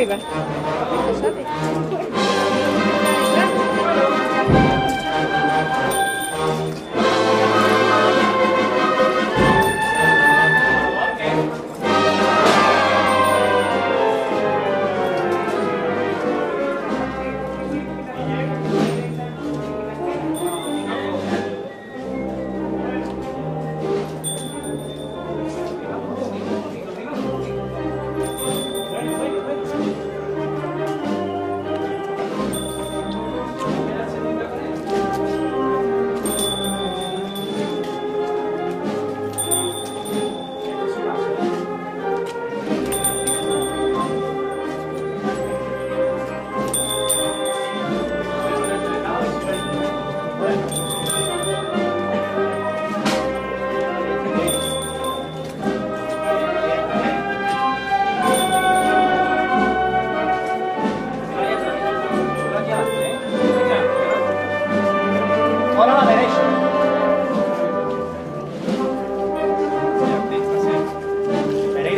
arriba. ¿Lo sabe?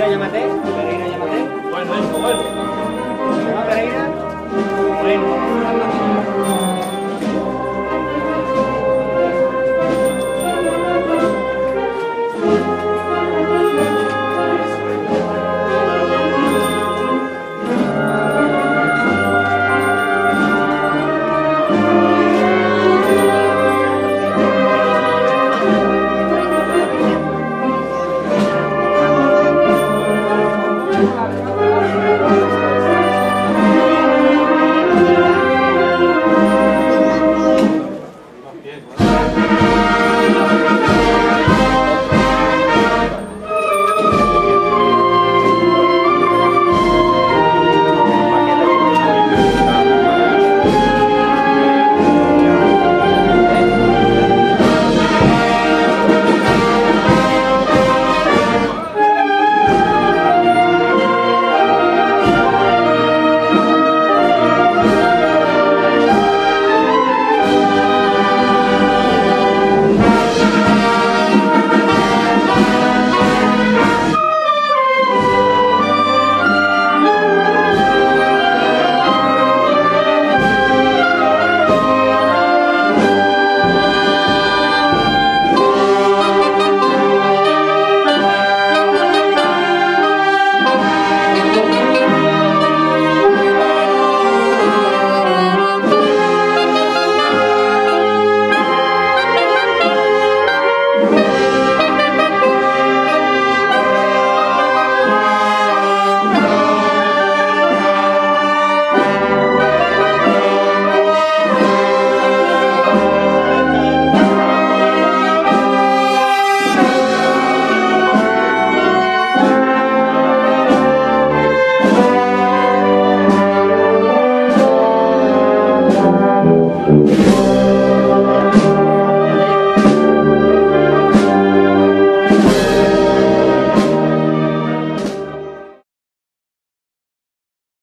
Pereira, llámate. Pereira, llámate. Bueno, eso, bueno. ¿Se llama Pereira? did.